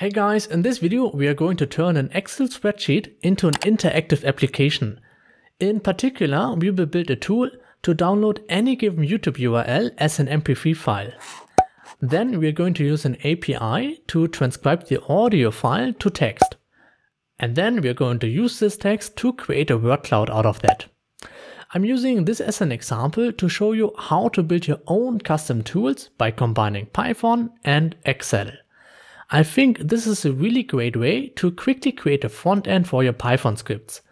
Hey guys, in this video we are going to turn an Excel spreadsheet into an interactive application. In particular, we will build a tool to download any given YouTube URL as an MP3 file. Then we are going to use an API to transcribe the audio file to text. And then we are going to use this text to create a word cloud out of that. I'm using this as an example to show you how to build your own custom tools by combining Python and Excel. I think this is a really great way to quickly create a front end for your Python scripts.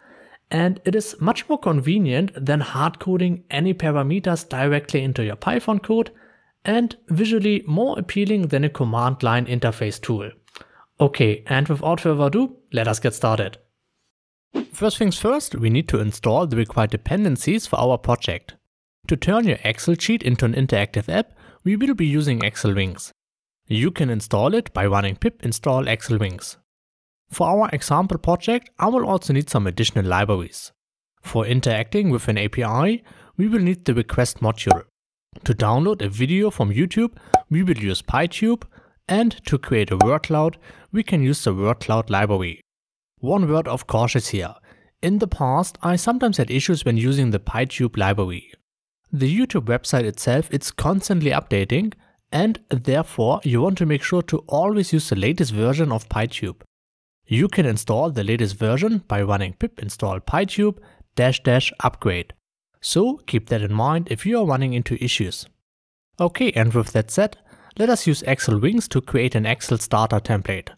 And it is much more convenient than hard coding any parameters directly into your Python code and visually more appealing than a command line interface tool. Okay, and without further ado, let us get started. First things first, we need to install the required dependencies for our project. To turn your Excel sheet into an interactive app, we will be using xlwings. You can install it by running pip install xlwings. For our example project, I will also need some additional libraries. For interacting with an API, we will need the request module. To download a video from YouTube, we will use PyTube and to create a word cloud, we can use the word cloud library. One word of caution here. In the past, I sometimes had issues when using the PyTube library. The YouTube website itself is constantly updating and therefore you want to make sure to always use the latest version of PyTube. You can install the latest version by running pip install pytube dash dash upgrade. So keep that in mind if you are running into issues. Okay, and with that said, let us use xlwings to create an Excel starter template.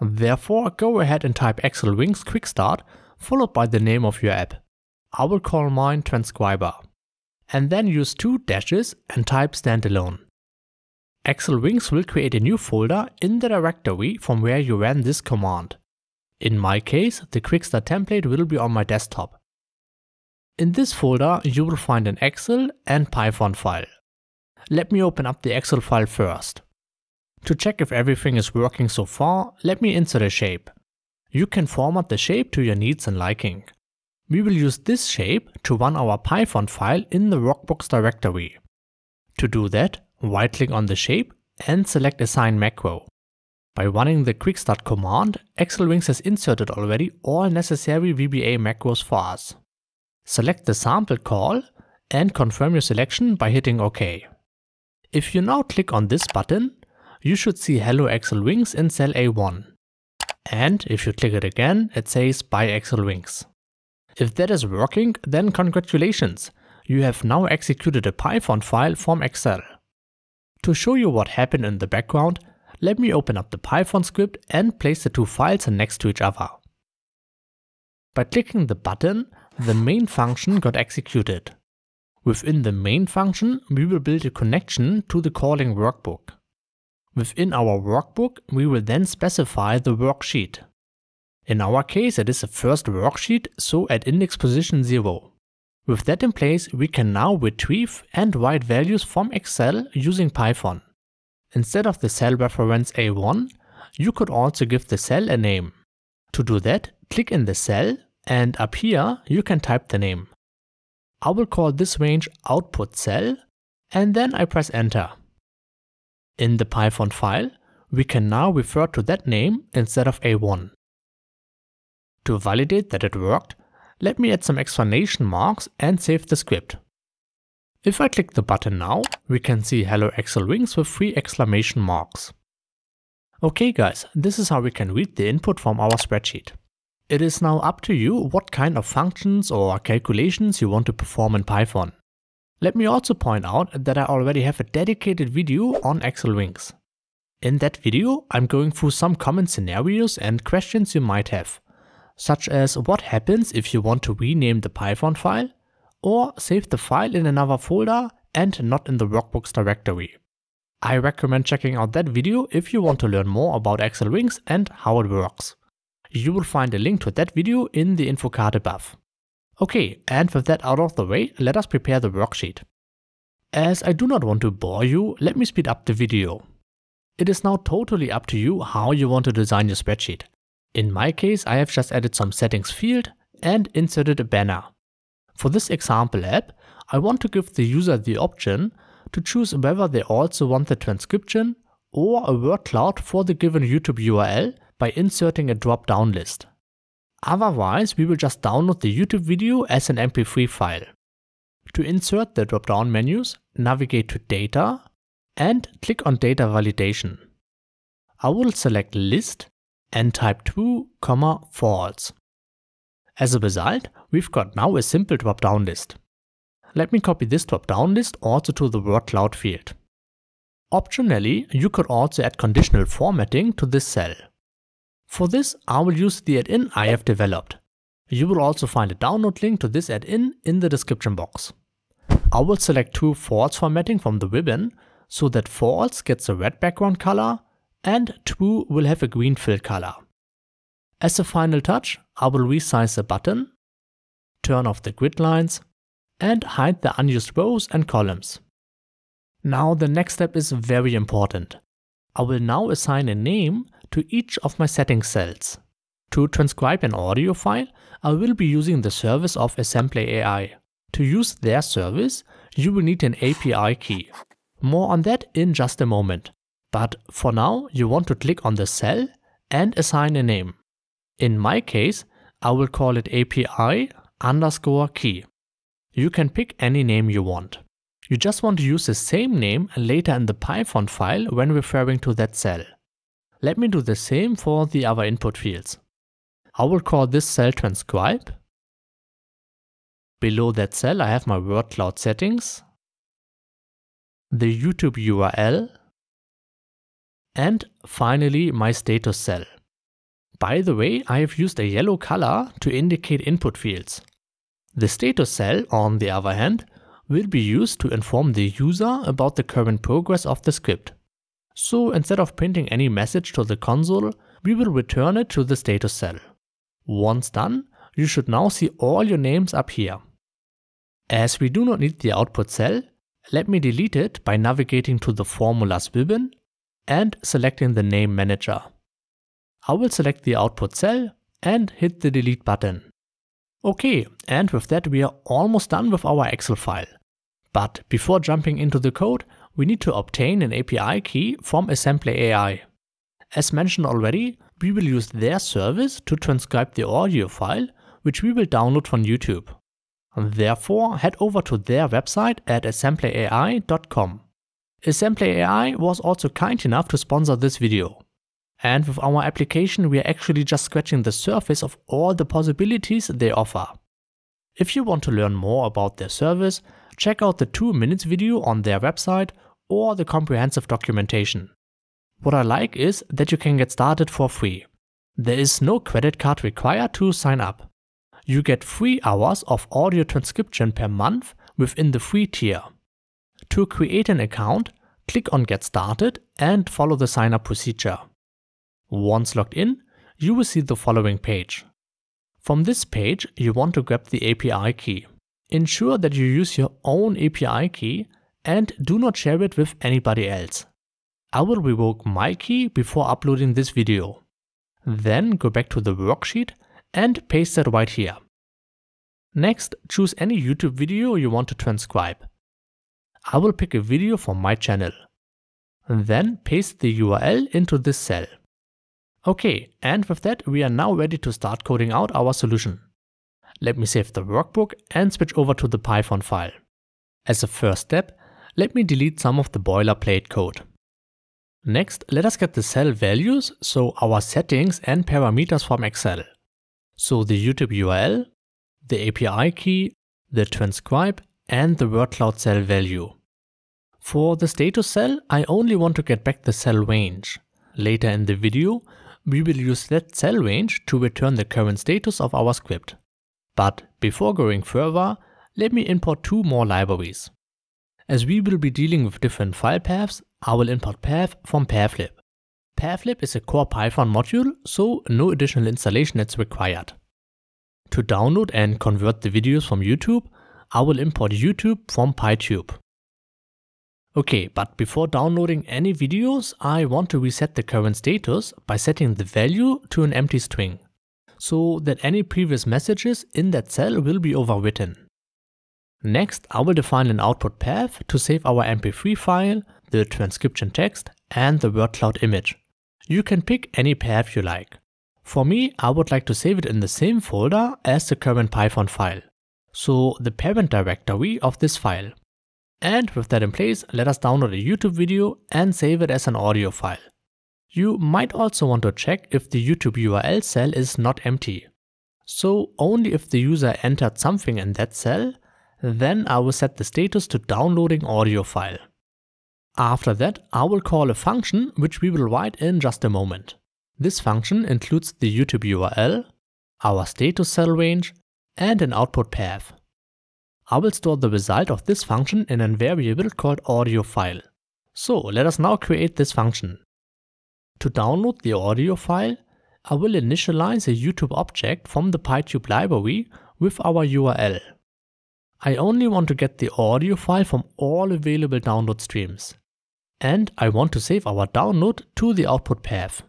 Therefore, go ahead and type xlwings Quick Start followed by the name of your app. I will call mine Transcriber. And then use two dashes and type standalone. Excel Wings will create a new folder in the directory from where you ran this command. In my case, the Quickstart template will be on my desktop. In this folder, you will find an Excel and Python file. Let me open up the Excel file first. To check if everything is working so far, let me insert a shape. You can format the shape to your needs and liking. We will use this shape to run our Python file in the Workbox directory. To do that, right click on the shape and select Assign Macro. By running the quickstart command, xlwings has inserted already all necessary VBA macros for us. Select the sample call and confirm your selection by hitting OK. If you now click on this button, you should see Hello xlwings in cell A1. And if you click it again, it says Bye Excel Wings. If that is working, then congratulations, you have now executed a Python file from Excel. To show you what happened in the background, let me open up the Python script and place the two files next to each other. By clicking the button, the main function got executed. Within the main function, we will build a connection to the calling workbook. Within our workbook, we will then specify the worksheet. In our case, it is the first worksheet, so at index position 0. With that in place, we can now retrieve and write values from Excel using Python. Instead of the cell reference A1, you could also give the cell a name. To do that, click in the cell and up here you can type the name. I will call this range output cell and then I press enter. In the Python file, we can now refer to that name instead of A1. To validate that it worked, let me add some exclamation marks and save the script. If I click the button now, we can see Hello xlwings with three exclamation marks. Okay guys, this is how we can read the input from our spreadsheet. It is now up to you what kind of functions or calculations you want to perform in Python. Let me also point out that I already have a dedicated video on xlwings. In that video, I'm going through some common scenarios and questions you might have, such as what happens if you want to rename the Python file, or save the file in another folder and not in the workbox directory. I recommend checking out that video if you want to learn more about xlwings and how it works. You will find a link to that video in the info card above. Okay, and with that out of the way, let us prepare the worksheet. As I do not want to bore you, let me speed up the video. It is now totally up to you how you want to design your spreadsheet. In my case, I have just added some settings field and inserted a banner. For this example app, I want to give the user the option to choose whether they also want the transcription or a word cloud for the given YouTube URL by inserting a drop-down list. Otherwise, we will just download the YouTube video as an MP3 file. To insert the drop-down menus, navigate to Data and click on Data Validation. I will select List and type 2, comma false. As a result, we've got now a simple drop-down list. Let me copy this drop-down list also to the word cloud field. Optionally, you could also add conditional formatting to this cell. For this, I will use the add-in I have developed. You will also find a download link to this add-in in the description box. I will select two false formatting from the ribbon so that false gets a red background color and true will have a green fill color. As a final touch, I will resize the button, turn off the grid lines, and hide the unused rows and columns. Now the next step is very important. I will now assign a name to each of my settings cells. To transcribe an audio file, I will be using the service of AssemblyAI. To use their service, you will need an API key. More on that in just a moment. But for now, you want to click on the cell and assign a name. In my case, I will call it API underscore key. You can pick any name you want. You just want to use the same name later in the Python file when referring to that cell. Let me do the same for the other input fields. I will call this cell transcribe Below that cell I have my word cloud settings, the YouTube URL, and finally my status cell. By the way, I have used a yellow color to indicate input fields. The status cell, on the other hand, will be used to inform the user about the current progress of the script. So instead of printing any message to the console, we will return it to the status cell. Once done, you should now see all your names up here. As we do not need the output cell, let me delete it by navigating to the formulas ribbon and selecting the name manager. I will select the output cell and hit the delete button. Okay, and with that we are almost done with our Excel file. But before jumping into the code, we need to obtain an API key from AssemblyAI. As mentioned already, we will use their service to transcribe the audio file, which we will download from YouTube. Therefore, head over to their website at assemblyai.com. AssemblyAI was also kind enough to sponsor this video. And with our application, we are actually just scratching the surface of all the possibilities they offer. If you want to learn more about their service, check out the 2 minutes video on their website or the comprehensive documentation. What I like is that you can get started for free. There is no credit card required to sign up you get 3 hours of audio transcription per month within the free tier. To create an account, click on Get Started and follow the sign up procedure. Once logged in, you will see the following page. From this page, you want to grab the API key. Ensure that you use your own API key and do not share it with anybody else. I will revoke my key before uploading this video. Then go back to the worksheet and paste it right here. Next, choose any YouTube video you want to transcribe. I will pick a video from my channel. Then paste the URL into this cell. Okay, and with that we are now ready to start coding out our solution. Let me save the workbook and switch over to the Python file. As a first step, let me delete some of the boilerplate code. Next, let us get the cell values, so our settings and parameters from Excel. So the YouTube URL, the API key, the transcribe and the word cloud cell value. For the status cell, I only want to get back the cell range. Later in the video, we will use that cell range to return the current status of our script. But before going further, let me import two more libraries. As we will be dealing with different file paths, I will import path from pathlib. Pathlib is a core Python module, so no additional installation is required. To download and convert the videos from YouTube, I will import YouTube from PyTube. Okay, but before downloading any videos, I want to reset the current status by setting the value to an empty string, so that any previous messages in that cell will be overwritten. Next, I will define an output path to save our mp3 file, the transcription text, and the word cloud image. You can pick any path you like. For me, I would like to save it in the same folder as the current Python file, so the parent directory of this file. And with that in place, let us download a YouTube video and save it as an audio file. You might also want to check if the YouTube URL cell is not empty. So only if the user entered something in that cell, then I will set the status to downloading audio file. After that, I will call a function which we will write in just a moment. This function includes the YouTube URL, our status cell range, and an output path. I will store the result of this function in a variable called audio file. So let us now create this function. To download the audio file, I will initialize a YouTube object from the PyTube library with our URL. I only want to get the audio file from all available download streams. And I want to save our download to the output path.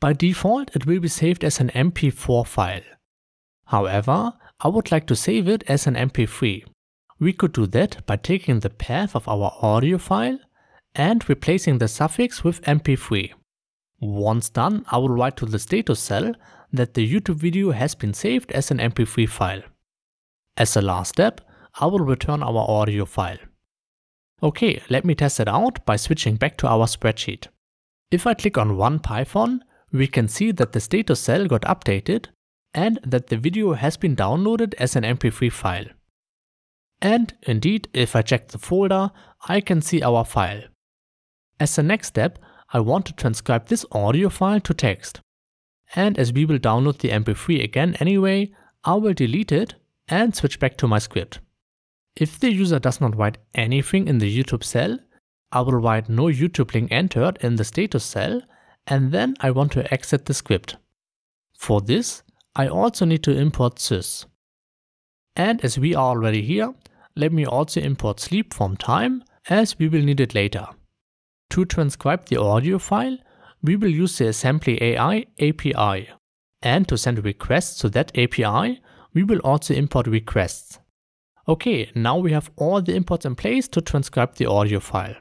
By default, it will be saved as an MP4 file. However, I would like to save it as an MP3. We could do that by taking the path of our audio file and replacing the suffix with MP3. Once done, I will write to the status cell that the YouTube video has been saved as an MP3 file. As a last step, I will return our audio file. Okay, let me test it out by switching back to our spreadsheet. If I click on Run Python, we can see that the status cell got updated and that the video has been downloaded as an MP3 file. And indeed, if I check the folder, I can see our file. As the next step, I want to transcribe this audio file to text. And as we will download the MP3 again anyway, I will delete it and switch back to my script. If the user does not write anything in the YouTube cell, I will write no YouTube link entered in the status cell and then I want to exit the script. For this, I also need to import sys. And as we are already here, let me also import sleep from time as we will need it later. To transcribe the audio file, we will use the AssemblyAI API. And to send requests to that API, we will also import requests. Okay, now we have all the imports in place to transcribe the audio file.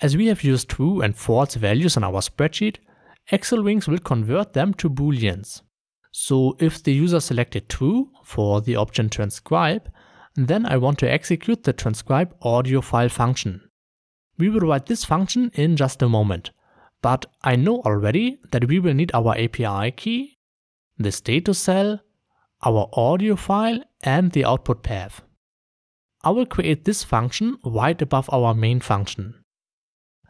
As we have used true and false values in our spreadsheet, xlwings will convert them to booleans. So if the user selected true for the option transcribe, then I want to execute the transcribe audio file function. We will write this function in just a moment, but I know already that we will need our API key, the status cell, our audio file and the output path. I will create this function right above our main function.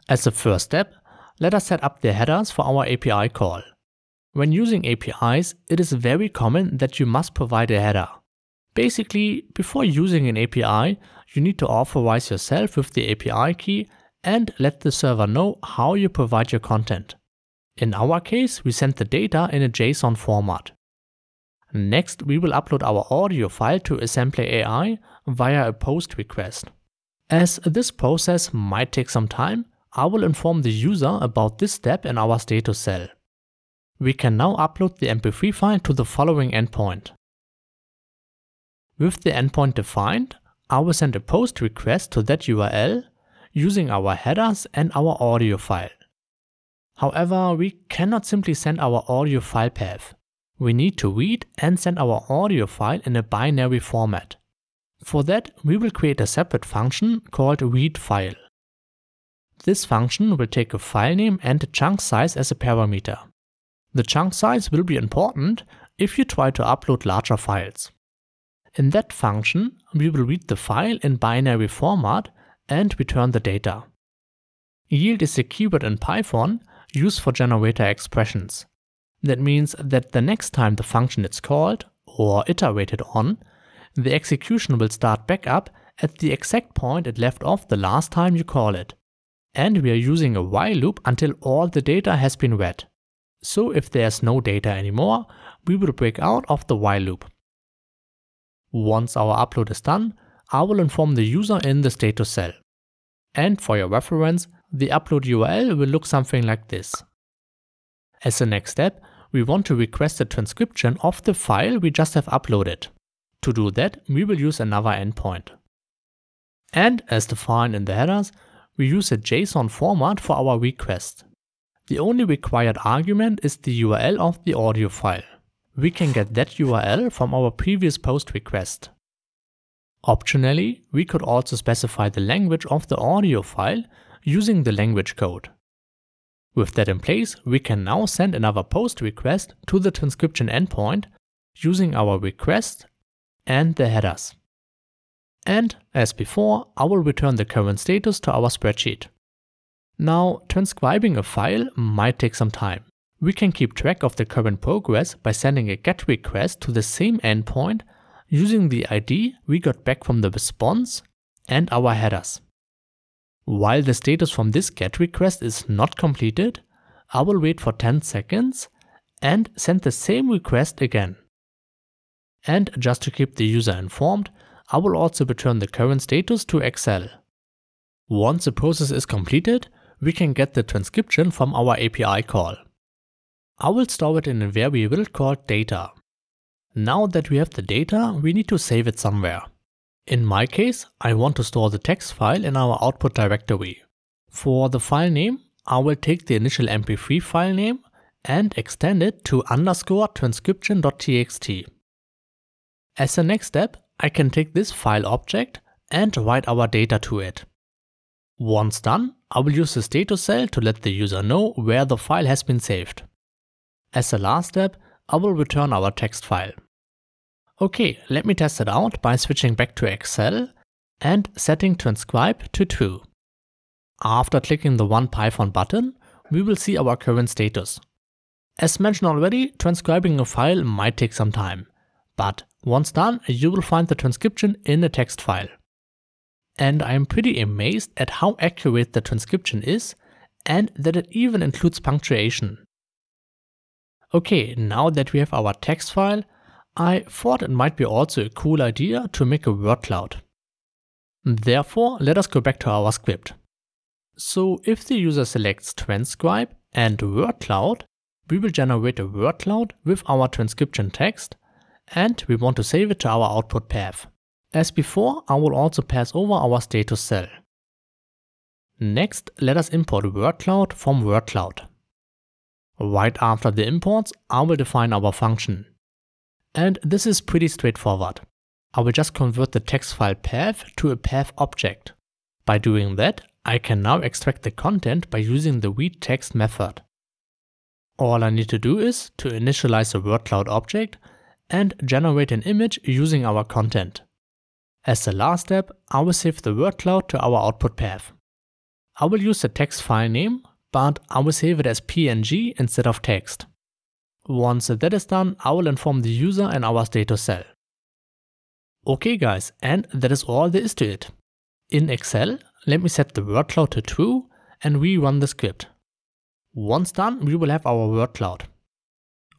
As a first step, let us set up the headers for our API call. When using APIs, it is very common that you must provide a header. Basically, before using an API, you need to authorize yourself with the API key and let the server know how you provide your content. In our case, we send the data in a JSON format. Next, we will upload our audio file to Assembly AI via a post request. As this process might take some time, I will inform the user about this step in our status cell. We can now upload the MP3 file to the following endpoint. With the endpoint defined, I will send a post request to that URL using our headers and our audio file. However, we cannot simply send our audio file path. We need to read and send our audio file in a binary format. For that, we will create a separate function called readFile. This function will take a file name and a chunk size as a parameter. The chunk size will be important if you try to upload larger files. In that function, we will read the file in binary format and return the data. Yield is a keyword in Python used for generator expressions. That means that the next time the function is called or iterated on, the execution will start back up at the exact point it left off the last time you call it. And we are using a while loop until all the data has been read. So if there's no data anymore, we will break out of the while loop. Once our upload is done, I will inform the user in the status cell. And for your reference, the upload URL will look something like this. As a next step, we want to request a transcription of the file we just have uploaded. To do that, we will use another endpoint. And as defined in the headers, we use a JSON format for our request. The only required argument is the URL of the audio file. We can get that URL from our previous post request. Optionally, we could also specify the language of the audio file using the language code. With that in place, we can now send another post request to the transcription endpoint using our request and the headers. And as before, I will return the current status to our spreadsheet. Now, transcribing a file might take some time. We can keep track of the current progress by sending a GET request to the same endpoint using the ID we got back from the response and our headers. While the status from this GET request is not completed, I will wait for 10 seconds and send the same request again. And just to keep the user informed, I will also return the current status to Excel. Once the process is completed, we can get the transcription from our API call. I will store it in a variable called data. Now that we have the data, we need to save it somewhere. In my case, I want to store the text file in our output directory. For the file name, I will take the initial mp3 file name and extend it to underscore transcription.txt. As a next step, I can take this file object and write our data to it. Once done, I will use the status cell to let the user know where the file has been saved. As a last step, I will return our text file. Okay, let me test it out by switching back to Excel and setting transcribe to true. After clicking the One Python button, we will see our current status. As mentioned already, transcribing a file might take some time, but once done, you will find the transcription in a text file. And I am pretty amazed at how accurate the transcription is and that it even includes punctuation. Okay, now that we have our text file, I thought it might be also a cool idea to make a word cloud. Therefore, let us go back to our script. So if the user selects transcribe and word cloud, we will generate a word cloud with our transcription text and we want to save it to our output path. As before, I will also pass over our status cell. Next, let us import WordCloud from WordCloud. Right after the imports, I will define our function. And this is pretty straightforward. I will just convert the text file path to a path object. By doing that, I can now extract the content by using the readText method. All I need to do is to initialize the WordCloud object and generate an image using our content. As the last step, I will save the word cloud to our output path. I will use the text file name, but I will save it as PNG instead of text. Once that is done, I will inform the user in our status cell. Okay guys, and that is all there is to it. In Excel, let me set the word cloud to true and rerun the script. Once done, we will have our word cloud.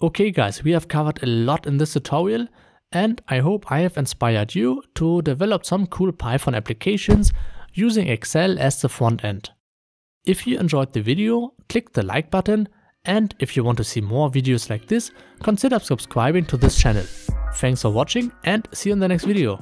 Okay guys, we have covered a lot in this tutorial and I hope I have inspired you to develop some cool Python applications using Excel as the front end. If you enjoyed the video, click the like button and if you want to see more videos like this, consider subscribing to this channel. Thanks for watching and see you in the next video.